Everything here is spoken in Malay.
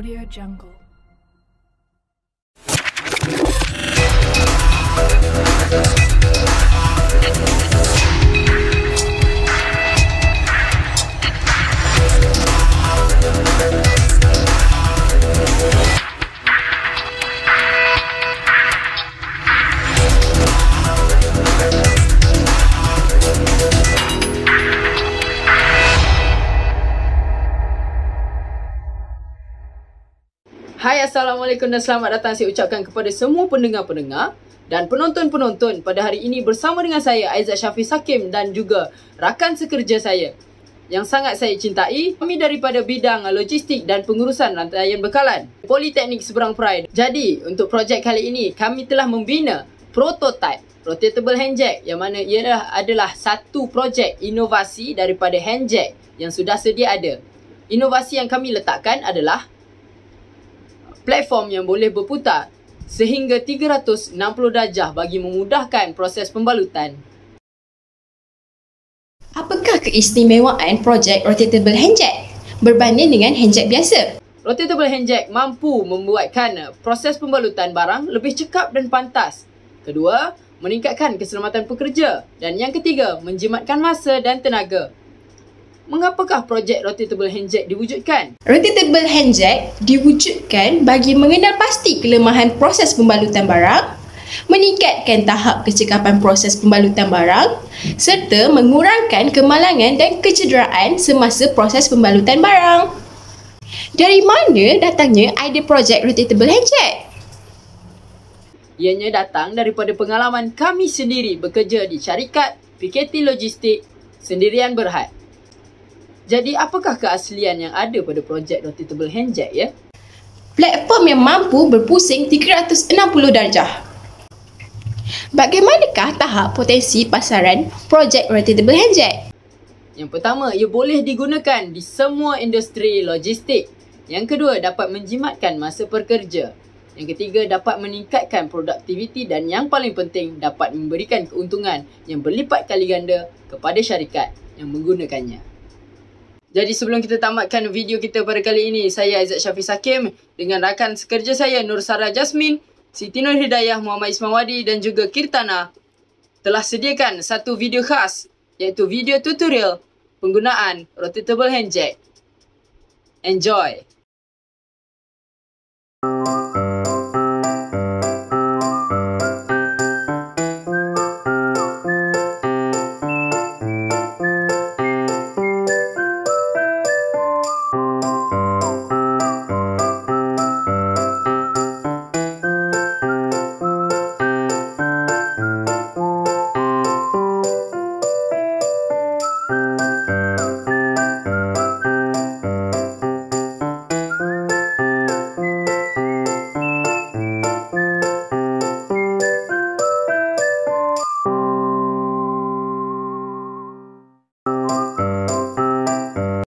Audio Jungle. Hai Assalamualaikum dan selamat datang saya ucapkan kepada semua pendengar-pendengar dan penonton-penonton pada hari ini bersama dengan saya Aizat Syafiq Sakim dan juga rakan sekerja saya yang sangat saya cintai kami daripada bidang logistik dan pengurusan rantaian bekalan Politeknik Seberang Pride. Jadi untuk projek kali ini kami telah membina prototype rotatable hand jack yang mana ia adalah, adalah satu projek inovasi daripada hand jack yang sudah sedia ada. Inovasi yang kami letakkan adalah platform yang boleh berputar sehingga 360 darjah bagi memudahkan proses pembalutan. Apakah keistimewaan projek rotatable handjack berbanding dengan handjack biasa? Rotatable hand jack mampu membuatkan proses pembalutan barang lebih cekap dan pantas. Kedua, meningkatkan keselamatan pekerja. Dan yang ketiga, menjimatkan masa dan tenaga. Mengapakah projek rotatable hand jack diwujudkan? Rotatable handjack diwujudkan bagi mengenal pasti kelemahan proses pembalutan barang, meningkatkan tahap kecekapan proses pembalutan barang serta mengurangkan kemalangan dan kecederaan semasa proses pembalutan barang. Dari mana datangnya idea projek rotatable handjack? Ianya datang daripada pengalaman kami sendiri bekerja di syarikat PKT Logistik Sendirian Berhad. Jadi apakah keaslian yang ada pada projek rotatable hand jack ya? Platform yang mampu berpusing 360 darjah. Bagaimanakah tahap potensi pasaran projek rotatable handjack? Yang pertama, ia boleh digunakan di semua industri logistik. Yang kedua, dapat menjimatkan masa pekerja. Yang ketiga, dapat meningkatkan produktiviti dan yang paling penting, dapat memberikan keuntungan yang berlipat kali ganda kepada syarikat yang menggunakannya. Jadi sebelum kita tamatkan video kita pada kali ini, saya Aizat Syafiq Sakim dengan rakan sekerja saya Nur Sarah Jasmine, Siti Nur Hidayah, Muhammad Ismawadi dan juga Kirtana telah sediakan satu video khas iaitu video tutorial penggunaan rotatable hand jack. Enjoy!